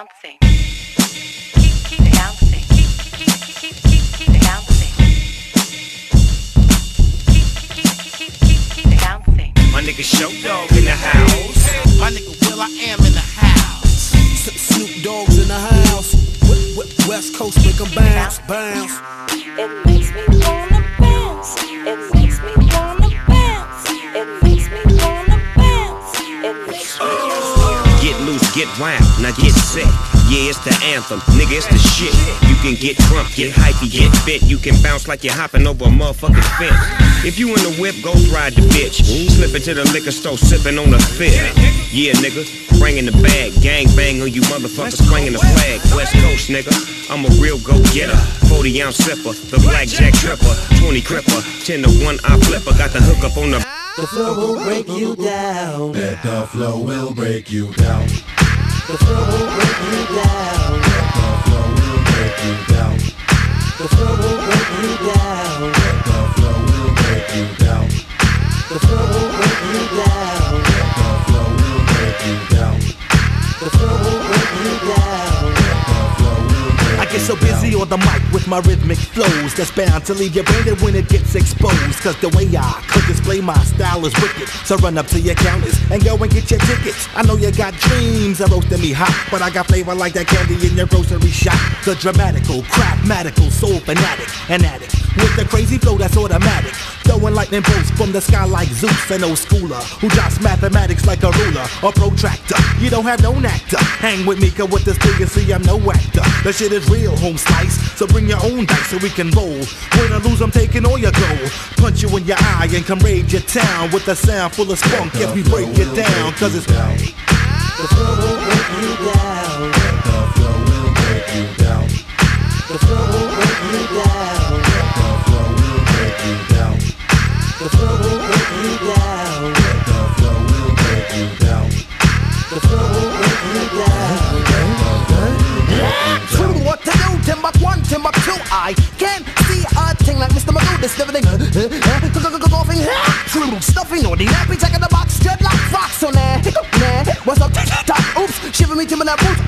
bouncing. Keep, keep it bouncing. Keep, keep, keep, keep, keep, keep it bouncing. Keep, keep, keep, keep, keep, keep it bouncing. My nigga Show Dog in the house. My nigga Will, I am in the house. Snoop Dogg's in the house. West Coast make 'em bounce, bounce. Get loose, get wild, now get set. Yeah, it's the anthem, nigga, it's the shit. You can get drunk, get hypey, get fit. You can bounce like you're hopping over a motherfucking fence. If you in the whip, go ride the bitch. Slip into the liquor store, sipping on a fifth. Yeah, nigga, bringing the bag, gang bang on you motherfuckers, swinging the flag. West Coast, nigga, I'm a real go getter. 40 ounce sipper, the blackjack tripper, 20 cripper, 10 to 1 I flipper. Got the hook up on the. The flow will break you down. Bet the flow will break you down. The flow will break you down. The flow will break you down. The flow will break you down. The flow will break you down. The flow will break you down. The flow will break you down. So busy on the mic with my rhythmic flows that's bound to leave you branded when it gets exposed. Cause the way I could display my style is wicked. So run up to your counters and go and get your tickets. I know you got dreams of roasting me hot, but I got flavor like that candy in your grocery shop. The dramatical, craftmatical, soul fanatic, an addict with the crazy flow that's automatic. Throwing lightning bolts from the sky like Zeus, an old schooler who drops mathematics like a ruler or protractor. You don't have no actor. Hang with me, cause with this thing see I'm no actor. The shit is real, home slice. So bring your own dice so we can roll. Win or lose, I'm taking all your gold. Punch you in your eye and come raid your town with a sound full of spunk. Yes, we break it down, cause it's. The flow will break you down. The flow will break you down. The flow will break you down. The flow will break you down. The flow will break you down. The flow will break you down. True, what to do? Tim up one, Tim two. I can't see a thing like Mr. Magoo. This living golfing. True, stuffing on the check in the box, dreadlock fox on there. What's up? Oops, shiver me, Tim and that boot.